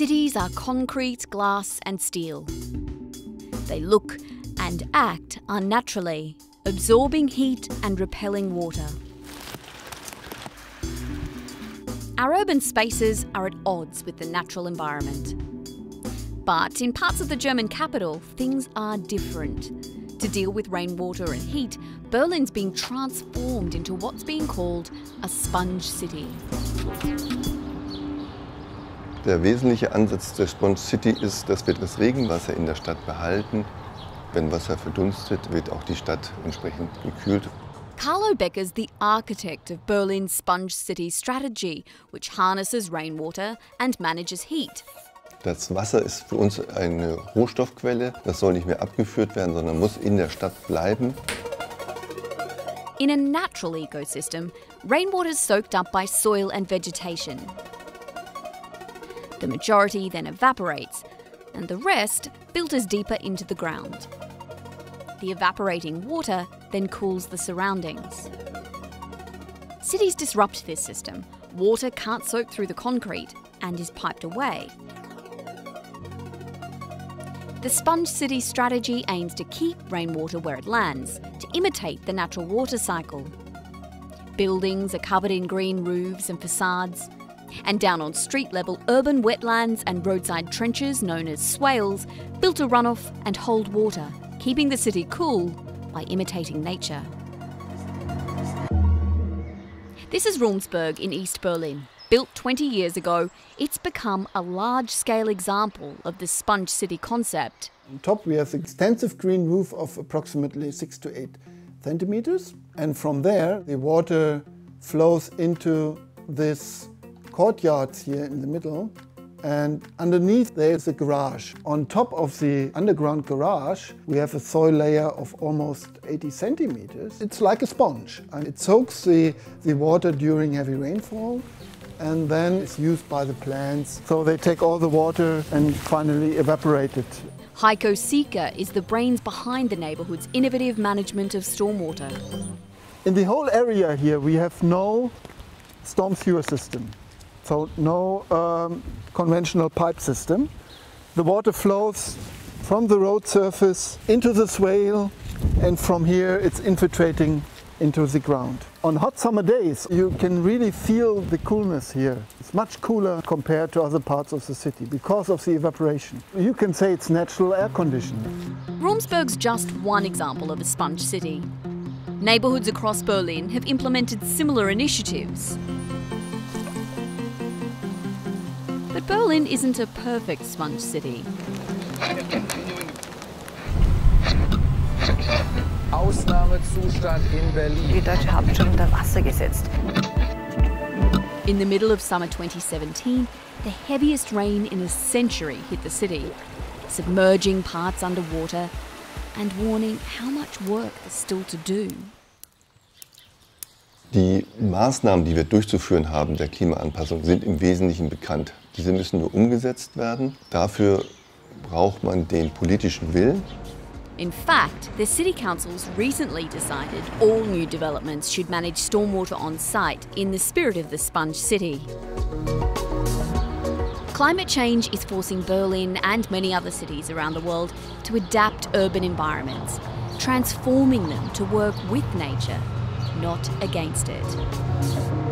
Cities are concrete, glass, and steel. They look and act unnaturally, absorbing heat and repelling water. Our urban spaces are at odds with the natural environment. But in parts of the German capital, things are different. To deal with rainwater and heat, Berlin's being transformed into what's being called a sponge city. Der wesentliche Ansatz der Sponge City ist, dass wir das Regenwasser in der Stadt behalten. Wenn Wasser verdunstet, wird auch die Stadt entsprechend gekühlt. Carlo Becker's the architect of Berlin's Sponge City strategy, which harnesses rainwater and manages heat. Das Wasser ist für uns eine Rohstoffquelle. Das soll nicht mehr abgeführt werden, sondern muss in der Stadt bleiben. In a natural ecosystem, rainwater is soaked up by soil and vegetation. The majority then evaporates, and the rest filters deeper into the ground. The evaporating water then cools the surroundings. Cities disrupt this system. Water can't soak through the concrete and is piped away. The Sponge City strategy aims to keep rainwater where it lands, to imitate the natural water cycle. Buildings are covered in green roofs and facades, and down on street level, urban wetlands and roadside trenches, known as swales, built to run off and hold water, keeping the city cool by imitating nature. This is Rummelsburg in East Berlin. Built 20 years ago, it's become a large scale example of the sponge city concept. On top, we have an extensive green roof of approximately six to eight centimeters. And from there, the water flows into this courtyards here in the middle. And underneath there is a garage. On top of the underground garage, we have a soil layer of almost 80 centimeters. It's like a sponge and it soaks the, the water during heavy rainfall and then it's used by the plants. So they take all the water and finally evaporate it. Heiko Sieker is the brains behind the neighbourhood's innovative management of stormwater. In the whole area here, we have no storm sewer system. So no um, conventional pipe system. The water flows from the road surface into the swale and from here it's infiltrating into the ground. On hot summer days you can really feel the coolness here. It's much cooler compared to other parts of the city because of the evaporation. You can say it's natural air conditioning. Rummelsburg's just one example of a sponge city. Neighbourhoods across Berlin have implemented similar initiatives. But Berlin isn't a perfect sponge city. Ausnahmezustand in Berlin. Die deutsche Hauptstadt unter Wasser gesetzt. In the middle of summer 2017, the heaviest rain in a century hit the city, submerging parts underwater and warning how much work there's still to do. Die Maßnahmen, die wir durchzuführen haben, der Klimaanpassung, sind im Wesentlichen bekannt. Diese müssen nur umgesetzt werden. Dafür braucht man den politischen Willen. In fact, the city councils recently decided all new developments should manage stormwater on site in the spirit of the sponge city. Climate change is forcing Berlin and many other cities around the world to adapt urban environments, transforming them to work with nature, not against it.